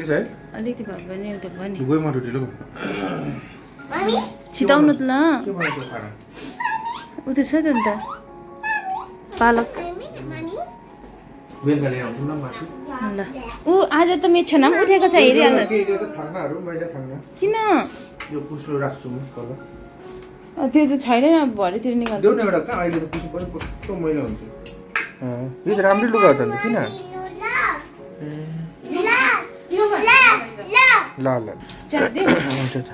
ठिकै छ है अलिकति भए पनि एउटा भयो नि। गयो म ढुटी लु छिटाउनु त ल। उ त छ त अन्त पालक। ल ऊ आज त मेरो पनि उठेको छ त्यो थाङ्ना किन? यो पुस्लो राख्छु म तल। अँ, त्यो त छैन अब भरेतिर निकाल्छु। देऊ न एउटा कहाँ अहिले त पुस्नु पनि कस्तो मैला हुन्छ। अँ, यो त राम्रै लुगा हो त किन? ल ल हुन्छ त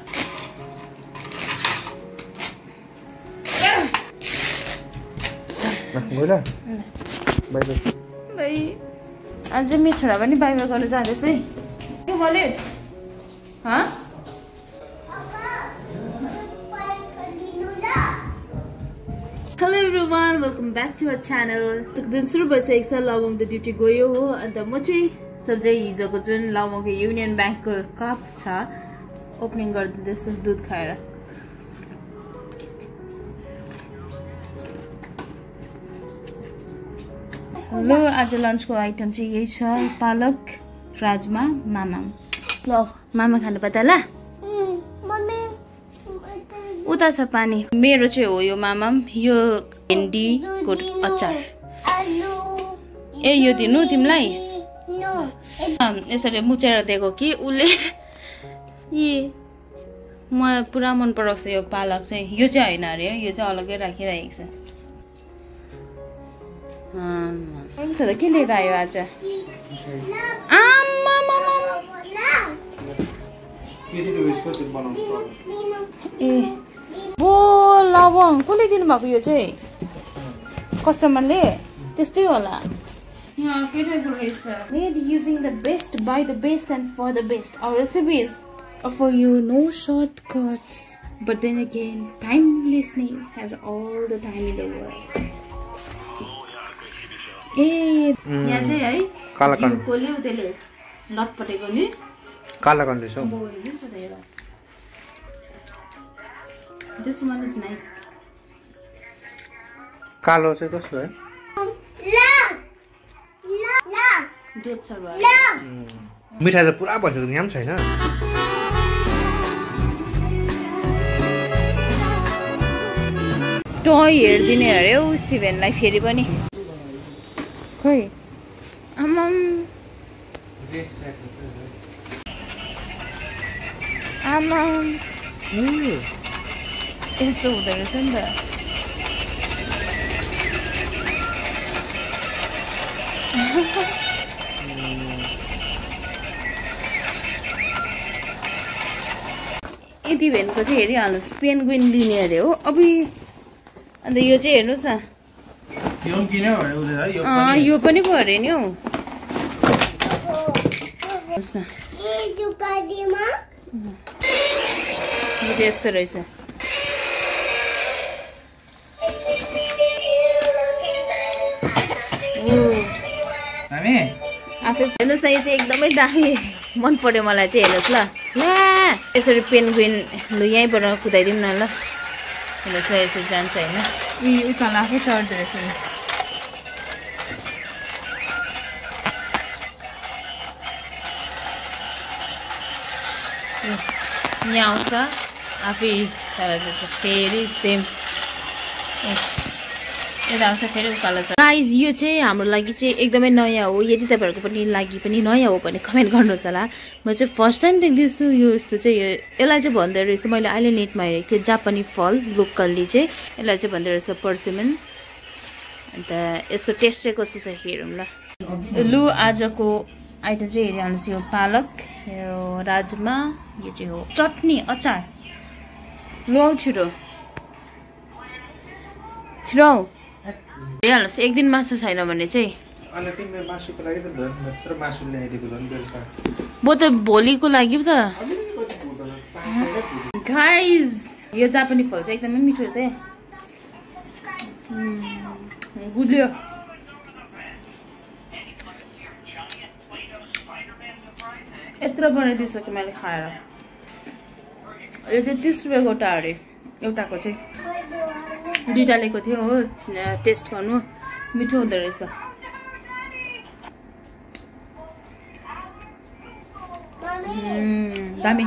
गयो ल बाई बाई आज मेरो छोरा पनि बाहिर गर्नु जाँदैछ है? Hello everyone welcome back to our channel दिन सुरु भइसकेको छ लवङ त ड्युटी गयो हो अन्त म चाहिँ सब चाहिँ हिजोको जुन लवङको युनियन ब्याङ्कको कप छ ओपनिङ गरिदिँदैछु दुध खाएर। हेलो आज लन्चको आइटम चाहिँ यही छ पालक राजमा मामा। ल मामा खानु पर्दा ल। उता छ पानी। मेरो चाहिँ हो यो मामाम यो भेन्डीको अचार। ए यो दिनु तिमीलाई? यसरी मुचेर दिएको कि उसले? ए म पुरा मन पराउँछ यो पालक चाहिँ। यो चाहिँ होइन अरे यो चाहिँ अलग्गै राखिरहेको छ। त के लिएर आयो आज। ए बो लवङ। कसले दिनुभएको यो चाहिँ? कस्टमरले? त्यस्तै होला। यहाँ टाइपको रहेछ made using the best by the best and for the best our recipes for you know short cuts but then again timelessness has all the time in the world uh यहाँ चाहिँ है कालाकन्द घिउकोले त्यसले लटपटेको नि कालाकन्द रहेछ हौ. This one is nice. कालो चाहिँ कस्तो है मिठाई त पुरा भइसक्यो यहाँ पनि छैन। टय हेरिदिने अरे हौ स्टिभेनलाई फेरि पनि। खोइ आमाम। आमाम। यस्तो हुँदो रहेछ नि त। यति भेनको चाहिँ हेरिहाल्नुहोस् पेनगुइन लिने अरे हो। अब अन्त यो चाहिँ हेर्नुहोस् न। यो पनि पो अरे नि हौ। यस्तो रहेछ। हामी आफै हेर्नुहोस् न यो चाहिँ एकदमै दामी मन पर्यो मलाई चाहिँ हेर्नुहोस् ल। ला यसरी पेनगुइन लु यहीँबाट कुदाइदिउँ न ल। हेर्नुहोस् ल यसरी जान्छ होइन। उकालो आफै चढ्दो रहेछ। यहाँ आउँछ। आफै फेरि सेम। यता फेरि उकालो यो चाहिँ हाम्रो लागि चाहिँ एकदमै नयाँ हो। यदि तपाईँहरूको पनि लागि पनि नयाँ हो भने कमेन्ट गर्नुहोस् होला। म चाहिँ फर्स्ट टाइम देख्दैछु यो यस्तो चाहिँ। यो यसलाई चाहिँ भन्दो रहेछ मैले अहिले नेटमा हेरेको थिएँ। जापानी फल लोकल्ली चाहिँ। यसलाई चाहिँ भन्दो रहेछ पर्सिमन अन्त यसको टेस्ट चाहिँ कस्तो छ हेरौँ ल। लु आजको आइटम चाहिँ हेरिहाल्नुहोस् यो पालक यो राजमा यो चाहिँ हो चटनी अचार। लु छिटो। छिटो हेरिहाल्नुहोस् एक दिन मासु छैन भने चाहिँ। म त भोलिको लागि त। गाइज यो जापानी फल चाहिँ एकदमै मिठो रहेछ है। उम्, गुलियो यत्रो बनाइदिइसकेँ मैले खाएर। यो चाहिँ तिस रुपियाँ गोटा अरे एउटाको चाहिँ। दुइटा लिएको थियो हो। टेस्ट गर्नु। मिठो हुँदो रहेछ। दामी